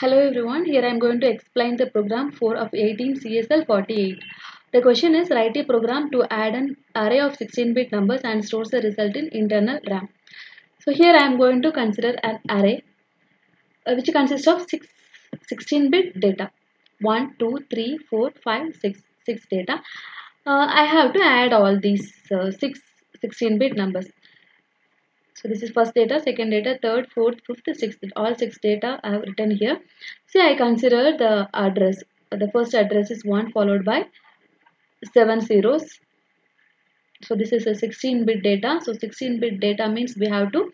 Hello everyone, here I am going to explain the program 4 of 18 CSL 48. The question is write a program to add an array of 16-bit numbers and stores the result in internal RAM. So here I am going to consider an array uh, which consists of 6 16-bit data 1, 2, 3, 4, 5, 6, 6 data. Uh, I have to add all these uh, 6 16-bit numbers. So this is first data, second data, third, fourth, fifth, sixth. All six data I have written here. See, I consider the address. The first address is 1 followed by 7 zeros. So this is a 16-bit data. So 16-bit data means we have to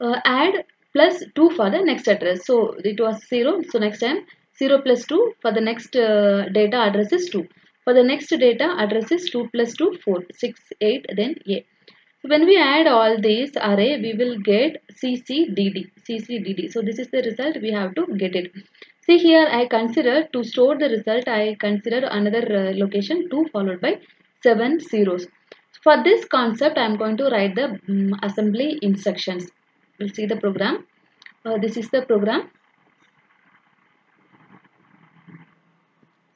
uh, add plus 2 for the next address. So it was 0. So next time 0 plus 2 for the next uh, data address is 2. For the next data address is 2 plus 2, 4, 6, 8, then A. So when we add all these array, we will get CCDD. CCDD. So this is the result we have to get it. See here I consider to store the result I consider another uh, location 2 followed by 7 zeros. For this concept I am going to write the um, assembly instructions. We'll see the program. Uh, this is the program.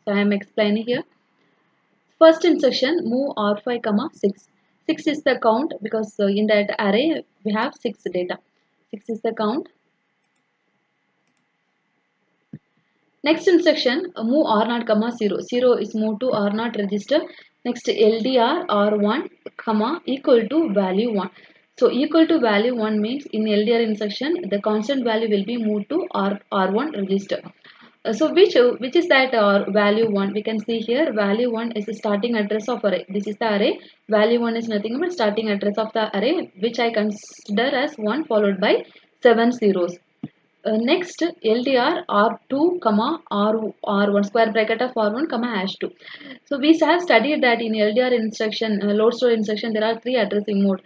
So I am explaining here. First instruction move R5 comma 6. 6 is the count because uh, in that array we have 6 data. 6 is the count. Next instruction uh, move R0 comma 0. 0 is moved to R0 register. Next LDR R1 comma equal to value 1. So equal to value 1 means in LDR instruction the constant value will be moved to R, R1 register. Uh, so which which is that uh, value 1 we can see here value 1 is the starting address of array. This is the array. Value 1 is nothing but starting address of the array which I consider as 1 followed by 7 zeros. Uh, next LDR R2 comma R, R1 square bracket of R1 comma hash 2 so we have studied that in LDR instruction uh, load store instruction there are three addressing mode.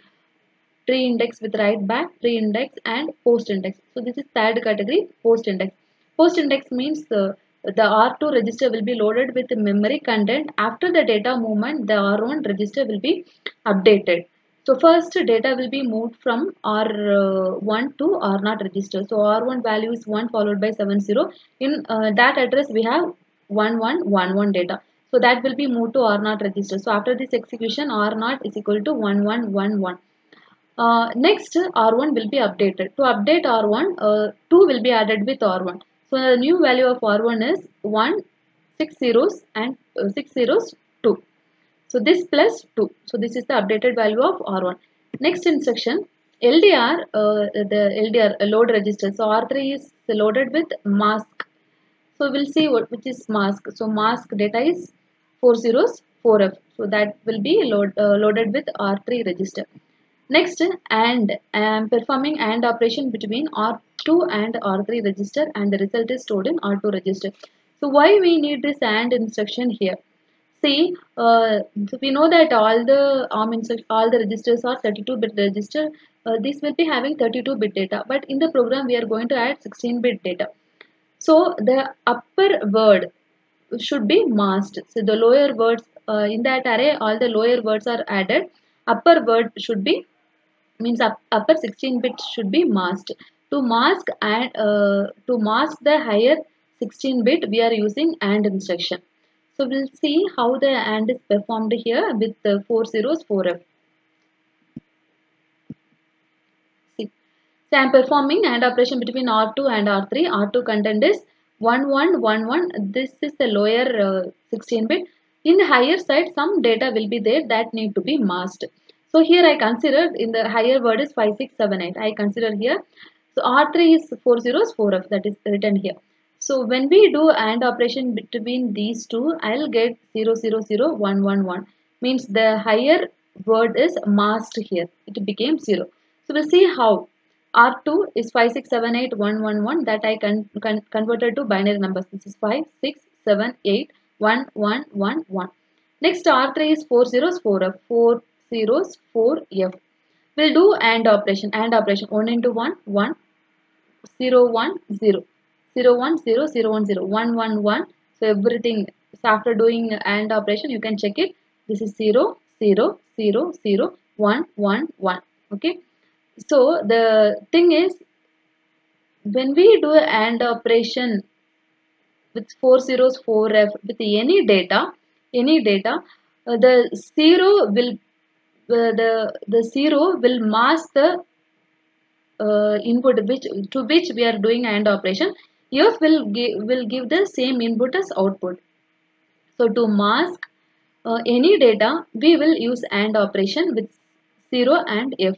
Pre index with write back pre index and post index so this is third category post index Post index means the, the R2 register will be loaded with memory content. After the data movement, the R1 register will be updated. So first data will be moved from R1 to R0 register. So R1 value is 1 followed by 70. In uh, that address we have 1111 data. So that will be moved to R0 register. So after this execution R0 is equal to 1111. Uh, next R1 will be updated. To update R1, uh, 2 will be added with R1. So the new value of R1 is 1, 6 zeros and uh, 6 zeros 2. So this plus 2. So this is the updated value of R1. Next instruction LDR, uh, the LDR uh, load register. So R3 is loaded with mask. So we'll see what which is mask. So mask data is 4 zeros 4F. So that will be load, uh, loaded with R3 register. Next AND I am performing AND operation between R2 and R3 register and the result is stored in R2 register. So why we need this AND instruction here? See, uh, so we know that all the ARM all the registers are 32-bit register. Uh, this will be having 32-bit data, but in the program we are going to add 16-bit data. So the upper word should be masked. So the lower words uh, in that array, all the lower words are added. Upper word should be means up, upper 16 bit should be masked. To mask and uh, to mask the higher 16 bit we are using and instruction. So we'll see how the and is performed here with the 4 zeros 4f see so i'm performing and operation between r2 and r3 r2 content is 1111 this is the lower uh, 16 bit. In the higher side some data will be there that need to be masked so here I consider in the higher word is 5678. I consider here. So R3 is 4 zeros 4F that is written here. So when we do AND operation between these two, I'll get 000111. Means the higher word is masked here. It became 0. So we'll see how. R2 is 5678111 that I con con converted to binary numbers. This is 56781111. Next R3 is 4 zeros 4F. 4 zeros 4f. We'll do AND operation. AND operation 1 into 1, 1, 0, 1, 0, 0, 1, 0, 0, 1, 0, 1, 1, 1. So everything, so after doing AND operation, you can check it. This is 0, 0, 0, 0, 1, 1, 1. Okay. So the thing is, when we do AND operation with four zeros, four F with any data, any data, uh, the zero will the the zero will mask the uh, input which to which we are doing AND operation. F will give will give the same input as output. So to mask uh, any data, we will use AND operation with 0 and F.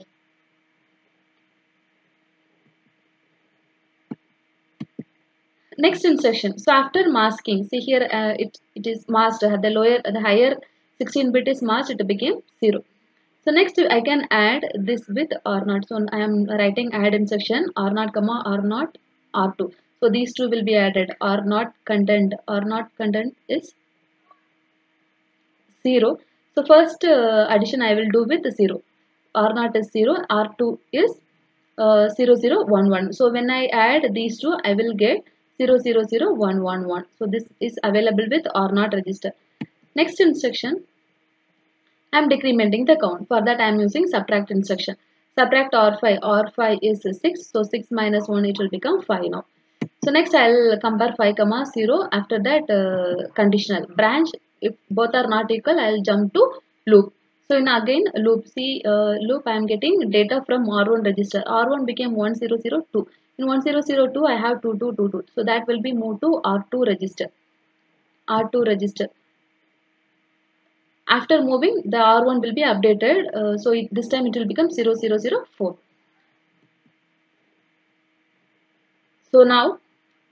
Next instruction. So after masking, see here uh, it, it is masked, the lower, the higher 16 bit is masked, it became 0. So next I can add this with R0. So I am writing add instruction R0 comma R0 R2. So these two will be added. R0 content, R0 content is 0. So first uh, addition I will do with 0. R0 is 0, R2 is uh, 0, 0, 1, 1. So when I add these two, I will get 0, 0, 0, 1, 1, 1. So this is available with R0 register. Next instruction, I am decrementing the count. For that I am using subtract instruction. Subtract R5. R5 is 6. So 6 minus 1 it will become 5 now. So next I will compare 5 comma 0. After that uh, conditional branch. If both are not equal I will jump to loop. So in again loop see uh, loop I am getting data from R1 register. R1 became 1002. In 1002 I have 2222. So that will be moved to R2 register. R2 register. After moving the R1 will be updated. Uh, so it, this time it will become 0004. So now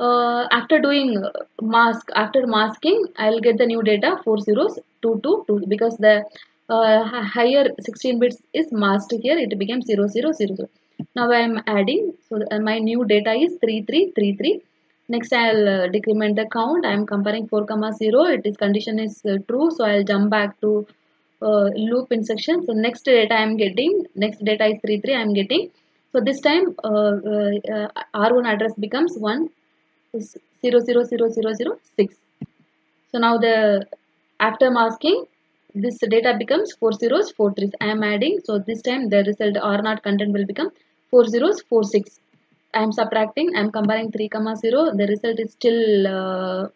uh, after doing mask after masking I'll get the new data 4 zeros 2 2 2 because the uh, higher 16 bits is masked here it became 0 0 0 0 now I am adding so uh, my new data is 3333 next I'll uh, decrement the count. I am comparing 4 comma 0 it is condition is uh, true. So I'll jump back to uh, loop instruction so next data I am getting next data is 33 I am getting. So this time uh, R1 address becomes 1 0 0 0 0 0 6 so now the after masking this data becomes 4 zeros 4 threes. I am adding. So this time the result r not content will become 4 zeros 4 6 i am subtracting. I am comparing 3 comma 0 the result is still uh,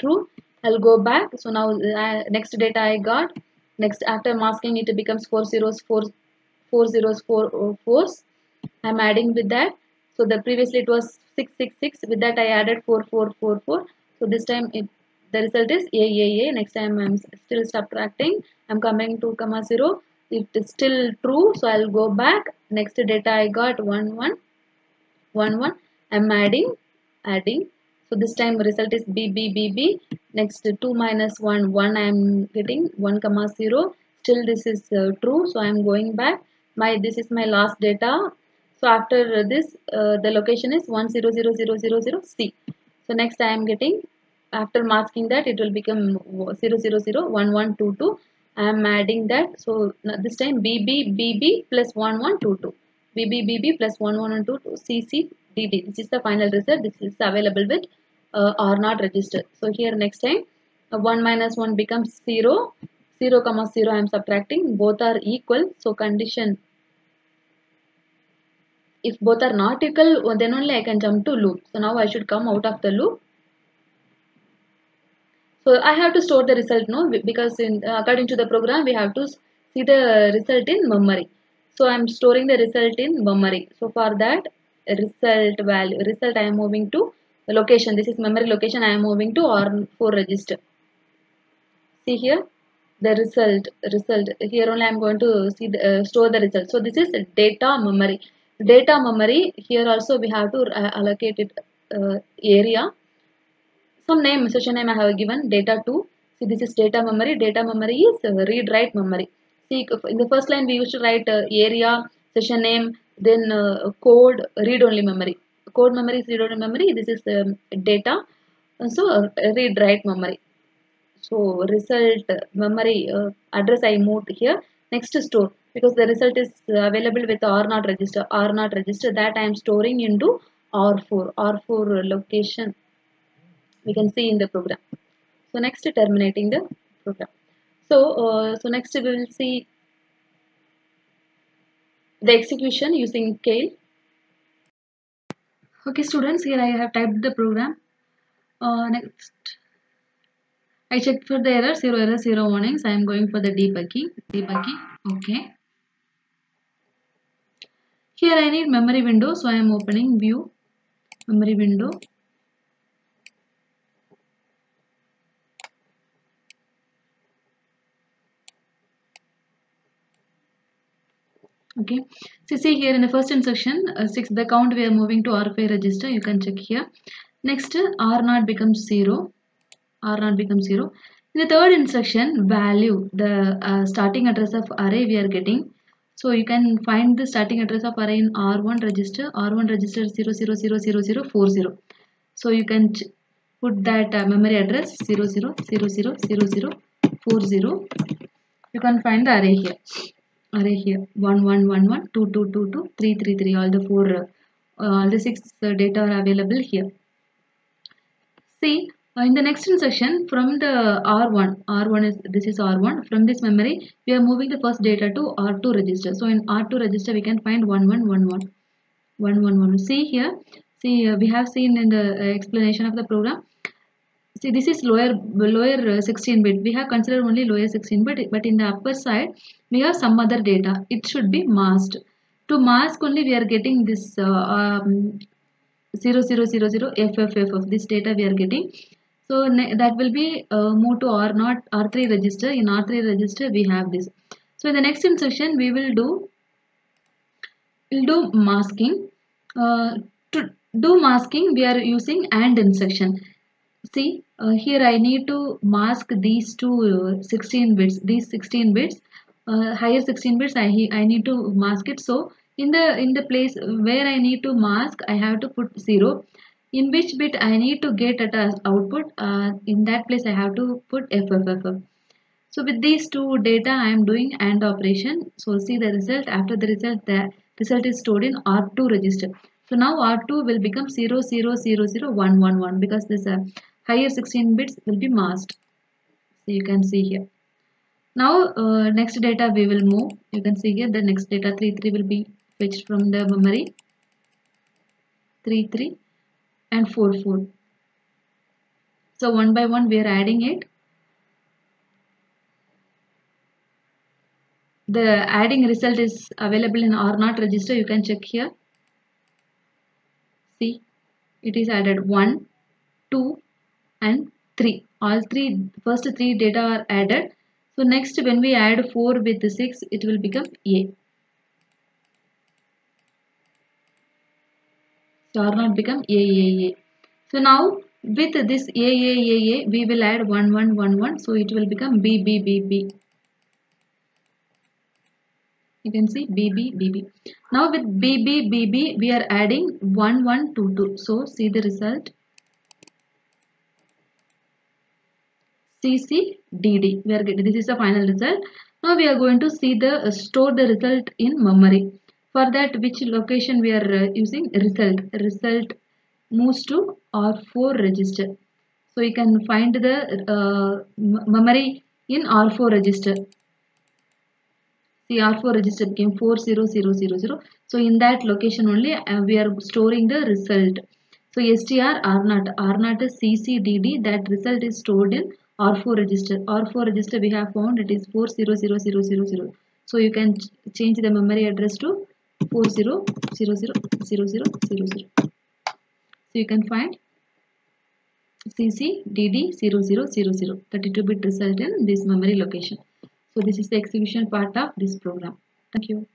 true. I'll go back. So now uh, next data i got. Next after masking it becomes 4 zeros 4 4 zeros 4 uh, fours. I'm adding with that. So the previously it was 666 with that I added 4444 so this time it the result is a a a. Next time I'm still subtracting. I'm coming 2 comma 0 it is still true. So I'll go back. Next data I got 1 1 1 1 I'm adding adding so this time result is b b b b next 2 minus 1 1 I'm getting 1 comma 0 still this is uh, true so I'm going back my this is my last data so after this, uh, the location is 100000C. So next I am getting, after masking that, it will become 0001122. I am adding that. So this time BB, BB plus 1122. BB, BB plus 1122, CC, DD. This is the final result. This is available with uh, R0 register. So here next time, uh, 1 minus 1 becomes 0. 0 comma 0 I am subtracting. Both are equal. So condition if both are not equal then only I can jump to loop so now I should come out of the loop so I have to store the result no because in according to the program we have to see the result in memory so I'm storing the result in memory. So for that result value result I am moving to location. This is memory location I am moving to R4 register. See here the result result. Here only I am going to see the, uh, store the result. So this is data memory. Data memory here also we have to uh, allocate it uh, area. Some name session name I have given data 2 see this is data memory. Data memory is uh, read write memory see in the first line we used to write uh, area session name then uh, code read only memory code memory is read only memory this is um, data so uh, read write memory so result memory address I moved here next store because the result is available with R0 register. R0 register that I am storing into R4. R4 location we can see in the program. So next terminating the program. So, uh, so next we will see the execution using Keil. okay students here I have typed the program. Uh, next. I checked for the error zero error zero warnings. I am going for the debugging debugging okay. Here I need memory window so I am opening view memory window okay. So see here in the first instruction uh, 6 the count we are moving to r5 register you can check here. Next r0 becomes 0 r0 becomes 0 in the third instruction value the uh, starting address of array we are getting. So you can find the starting address of array in r1 register. R1 register 00000040 so you can put that uh, memory address 00000040 you can find the array here array here. 1 1 1 1 2 2 2 2 3 3 3 all the four uh, all the six uh, data are available here. See uh, in the next instruction from the r1 r1 is this is r1 from this memory we are moving the first data to r2 register. So in r2 register we can find 1 1 1 1 1 1 1 see here. See uh, we have seen in the uh, explanation of the program see this is lower lower 16 bit. We have considered only lower 16 bit but in the upper side we have some other data. It should be masked. To mask only we are getting this uh, um, 0000 FFF of this data we are getting. So that will be uh, moved to R0 R3 register. In R3 register we have this. So in the next instruction we will do we'll do masking. Uh, to do masking we are using AND instruction see uh, here I need to mask these two uh, 16 bits these 16 bits. Uh, higher 16 bits I, I need to mask it. So in the in the place where I need to mask I have to put 0 in which bit I need to get at as output? Uh, in that place I have to put FFFF so with these two data I am doing AND operation. So see the result. After the result the result is stored in R2 register. So now R2 will become 0 0 0 0 1 1 1 because this uh, higher 16 bits will be masked. So you can see here. Now uh, next data we will move. You can see here the next data 3 3 will be fetched from the memory. 3 3 and 4 4 so one by one we are adding it. The adding result is available in R0 register. You can check here. See it is added 1 2 and 3 all three first three data are added. So next when we add 4 with 6 it will become a. So r not become a a a. So now with this a a a a we will add 1 1 1 1 so it will become b b b b. You can see b b b b. Now with b b b b we are adding 1 1 2 2 so see the result CCDD. We are getting this is the final result. Now we are going to see the uh, store the result in memory. For that, which location we are uh, using result. Result moves to R4 register. So you can find the uh, memory in R4 register. See R4 register became 40000. So in that location only uh, we are storing the result. So str R0. R0 is CCDD. That result is stored in R4 register. R4 register we have found it is 400000. So you can ch change the memory address to 40000000. So you can find CCDD0000 32 bit result in this memory location. So this is the execution part of this program. Thank you.